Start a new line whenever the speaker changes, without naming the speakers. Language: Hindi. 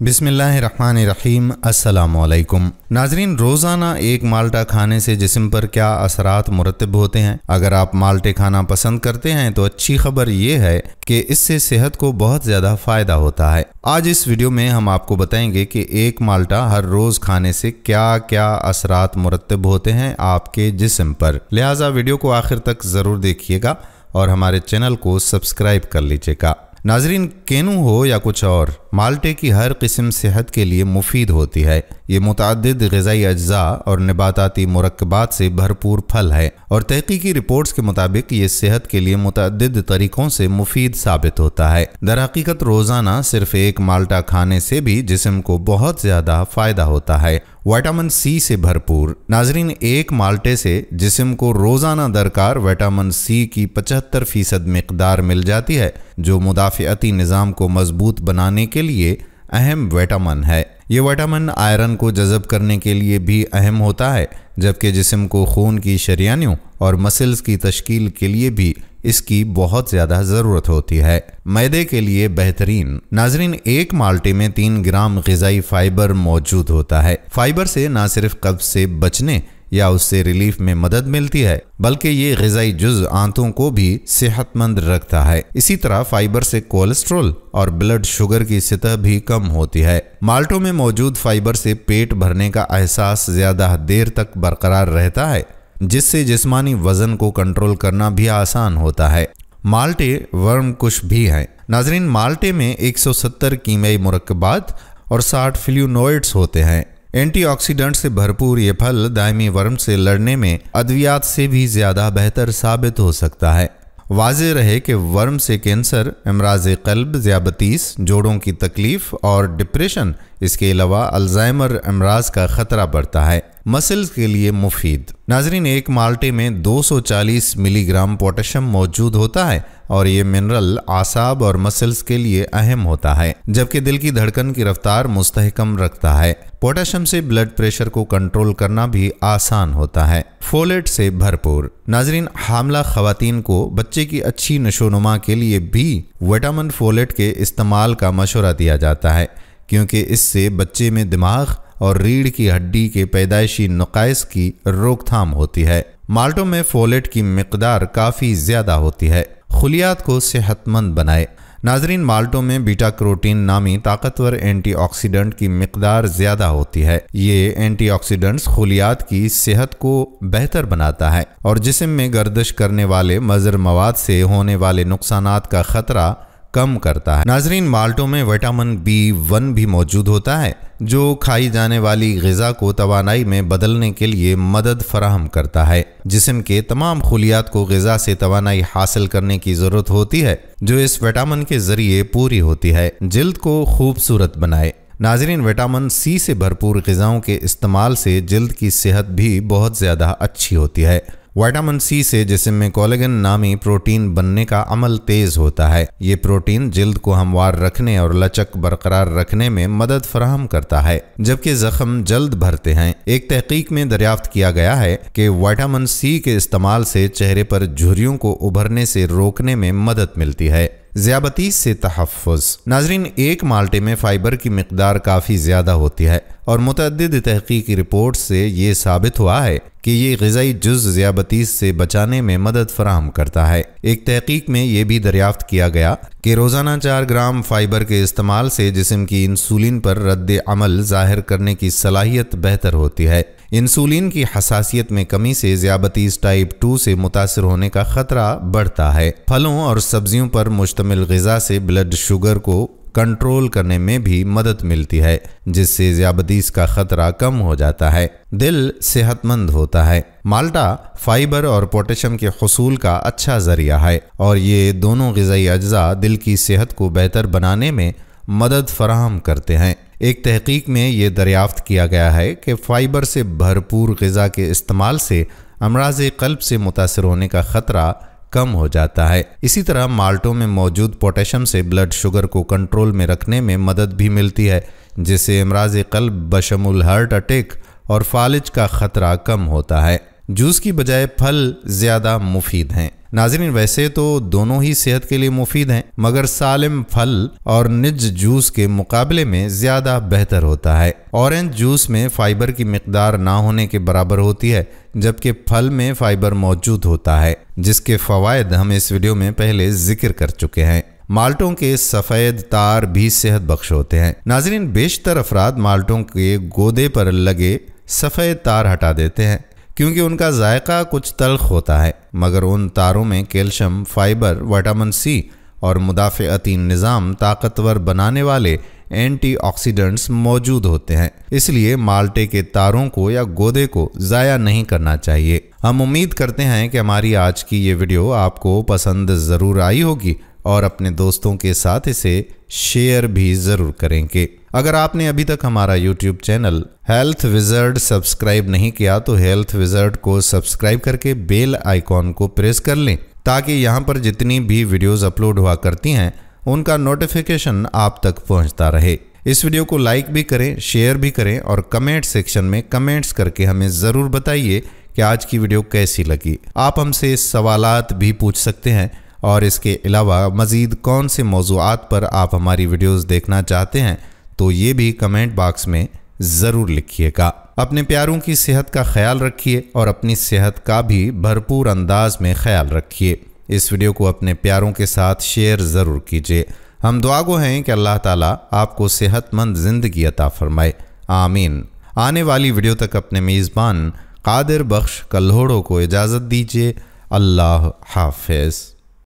बिसमीम असलकुम नाजरीन, रोज़ाना एक माल्टा खाने से जिसम पर क्या असरात मुरतब होते हैं? अगर आप माल्टे खाना पसंद करते हैं तो अच्छी खबर यह है कि इससे सेहत को बहुत ज़्यादा फ़ायदा होता है। आज इस वीडियो में हम आपको बताएँगे कि एक माल्टा हर रोज़ खाने से क्या क्या असरात मुरतब होते हैं आपके जिसम पर। लिहाजा वीडियो को आखिर तक ज़रूर देखिएगा और हमारे चैनल को सब्सक्राइब कर लीजिएगा। नाजरीन, केनू हो या कुछ और, माल्टे की हर किस्म सेहत के लिए मुफीद होती है। ये मुतद गज़ाई अज्जा और नबाताती मरकबात से भरपूर फल है और तहकीकी रिपोर्ट्स के मुताबिक ये सेहत के लिए मुतद तरीक़ों से मुफीद साबित होता है। दरहकीकत रोज़ाना सिर्फ़ एक माल्टा खाने से भी जिसम को बहुत ज़्यादा फ़ायदा होता है। विटामिन सी से भरपूर, नाजरीन एक माल्टे से जिसम को रोज़ाना दरकार विटामिन सी की पचहत्तर फ़ीसद मकदार मिल जाती है, जो मुदाफ़ती निज़ाम को मज़बूत बनाने के लिए अहम विटामिन है। ये विटामिन आयरन को जज़ब करने के लिए भी अहम होता है, जबकि जिसम को खून की शरियानियों और मसल्स की तश्कील के लिए भी इसकी बहुत ज़्यादा ज़रूरत होती है। मैदे के लिए बेहतरीन। नाजरीन, एक माल्टे में तीन ग्राम गजाई फाइबर मौजूद होता है। फाइबर से न सिर्फ़ कब्ज से बचने या उससे रिलीफ में मदद मिलती है, बल्कि ये गजाई जुज आंतों को भी सेहतमंद रखता है। इसी तरह फाइबर से कोलेस्ट्रोल और ब्लड शुगर की सतह भी कम होती है। माल्टों में मौजूद फाइबर से पेट भरने का एहसास ज़्यादा देर तक बरकरार रहता है। जिससे जिस्मानी वज़न को कंट्रोल करना भी आसान होता है। माल्टे वर्म कुश भी हैं। नाजरीन, माल्टे में 170 कीमियाई मुरकबात और 60 फ्लूनोइड्स होते हैं। एंटीऑक्सीडेंट से भरपूर ये फल दायमी वर्म से लड़ने में अद्वियात से भी ज़्यादा बेहतर साबित हो सकता है। वाज रहे कि वर्म से कैंसर अमराज कल्ब ज़्याबतीस, जोड़ों की तकलीफ़ और डिप्रेशन इसके अलावा अल्जाइमर अमराज का ख़तरा बढ़ता है। मसल्स के लिए मुफीद। नाजरीन, एक माल्टे में 240 मिलीग्राम पोटेशियम मौजूद होता है और ये मिनरल आसाब और मसल्स के लिए अहम होता है, जबकि दिल की धड़कन की रफ्तार मुस्तहकम रखता है। पोटेशियम से ब्लड प्रेशर को कंट्रोल करना भी आसान होता है। फोलेट से भरपूर। नाजरीन, हामला खातन को बच्चे की अच्छी नशोनुमा के लिए भी विटामिन फोलेट के इस्तेमाल का मशवरा दिया जाता है। क्योंकि इससे बच्चे में दिमाग और रीढ़ की हड्डी के पैदाइशी नुकाइस की रोकथाम होती है। माल्टों में फोलेट की मकदार काफ़ी ज़्यादा होती है। खुलियात को सेहतमंद बनाए। नाजरीन, माल्टों में बीटा क्रोटीन नामी ताकतवर एंटीऑक्सीडेंट की मकदार ज़्यादा होती है। ये एंटीऑक्सीडेंट्स खुलियात की सेहत को बेहतर बनाता है और जिसम में गर्दश करने वाले मजर मवाद से होने वाले नुकसान का ख़तरा कम करता है। नाजरीन, माल्टों में विटामिन बी वन भी मौजूद होता है, जो खाई जाने वाली गज़ा को तोानाई में बदलने के लिए मदद फराहम करता है। जिसम के तमाम खुलियात को गज़ा से तोानाई हासिल करने की ज़रूरत होती है, जो इस विटामिन के ज़रिए पूरी होती है। जल्द को खूबसूरत बनाए। नाजरीन, विटामिन सी से भरपूर गज़ाओं के इस्तेमाल से जल्द की सेहत भी बहुत ज़्यादा अच्छी होती है। विटामिन सी से जिसम में कोलेगन नामी प्रोटीन बनने का अमल तेज होता है, ये प्रोटीन जिल्द को हमवार रखने और लचक बरकरार रखने में मदद फराहम करता है। जबकि जख्म जल्द भरते हैं। एक तहकीक में दरियाफ्त किया गया है कि वाइटामिन सी के इस्तेमाल से चेहरे पर झुरियों को उभरने से रोकने में मदद मिलती है। ज़्याबतीस से तहफ़ नाजरीन, एक माल्टे में फ़ाइबर की मकदार काफ़ी ज़्यादा होती है और मुतद तहकीकी रिपोर्ट से ये साबित हुआ है कि ये गज़ाई जुज ज़्याबतीस से बचाने में मदद फराहम करता है। एक तहकीक में ये भी दरियाफ्त किया गया कि रोज़ाना चार ग्राम फाइबर के इस्तेमाल से जिसम की इंसुलिन पर रद्द अमल ज़ाहिर करने की सलाहियत बेहतर होती है। इंसुलिन की हसासियत में कमी से ज़्याबतीस टाइप टू से मुतासर होने का ख़तरा बढ़ता है। फलों और सब्जियों पर मुश्तमिल गज़ा से ब्लड शुगर को कंट्रोल करने में भी मदद मिलती है, जिससे ज़्याबतीस का ख़तरा कम हो जाता है। दिल सेहतमंद होता है। माल्टा फाइबर और पोटेशियम के हसूल का अच्छा ज़रिया है और ये दोनों गज़ाई अज्जा दिल की सेहत को बेहतर बनाने में मदद फराहम करते हैं। एक तहकीक में ये दरियाफ्त किया गया है कि फ़ाइबर से भरपूर गज़ा के इस्तेमाल से अमराज कल्ब से मुतासर होने का ख़तरा कम हो जाता है। इसी तरह माल्टों में मौजूद पोटेशियम से ब्लड शुगर को कंट्रोल में रखने में मदद भी मिलती है, जिससे अमराज कल्ब बशमुल हार्ट अटैक और फालिज का खतरा कम होता है। जूस की बजाय फल ज़्यादा मुफीद हैं। नाजरीन, वैसे तो दोनों ही सेहत के लिए मुफीद हैं, मगर सालिम फल और निज जूस के मुकाबले में ज़्यादा बेहतर होता है। ऑरेंज जूस में फाइबर की मकदार ना होने के बराबर होती है, जबकि फल में फाइबर मौजूद होता है, जिसके फ़वाद हम इस वीडियो में पहले ज़िक्र कर चुके हैं। माल्टों के सफ़ेद तार भी सेहत बख्श होते हैं। नाजरीन, बेशतर अफराद माल्टों के गोदे पर लगे सफ़ेद तार हटा देते हैं। क्योंकि उनका जायका कुछ तलख होता है, मगर उन तारों में कैल्शियम, फाइबर, विटामिन सी और मुदाफ़ती निज़ाम ताकतवर बनाने वाले एंटीऑक्सीडेंट्स मौजूद होते हैं। इसलिए माल्टे के तारों को या गोदे को ज़ाया नहीं करना चाहिए। हम उम्मीद करते हैं कि हमारी आज की ये वीडियो आपको पसंद ज़रूर आई होगी। और अपने दोस्तों के साथ इसे शेयर भी ज़रूर करेंगे। अगर आपने अभी तक हमारा YouTube channel health wizard subscribe नहीं किया तो हेल्थ विजर्ड को सब्सक्राइब करके बेल आइकॉन को प्रेस कर लें, ताकि यहाँ पर जितनी भी वीडियोस अपलोड हुआ करती हैं, उनका नोटिफिकेशन आप तक पहुँचता रहे। इस वीडियो को लाइक भी करें शेयर भी करें और कमेंट सेक्शन में कमेंट्स करके हमें ज़रूर बताइए कि आज की वीडियो कैसी लगी। आप हमसे सवालात भी पूछ सकते हैं। और इसके अलावा मज़ीद कौन से मौजूद पर आप हमारी वीडियोस देखना चाहते हैं तो ये भी कमेंट बॉक्स में ज़रूर लिखिएगा। अपने प्यारों की सेहत का ख्याल रखिए और अपनी सेहत का भी भरपूर अंदाज में ख्याल रखिए। इस वीडियो को अपने प्यारों के साथ शेयर ज़रूर कीजिए। हम दुआ गो हैं कि अल्लाह ताला आपको सेहतमंद ज़िंदगी अता फरमाए। आमीन। आने वाली वीडियो तक अपने मेज़बान कादिर बख्श कल्होड़ों को इजाज़त दीजिए। अल्लाह हाफिज़।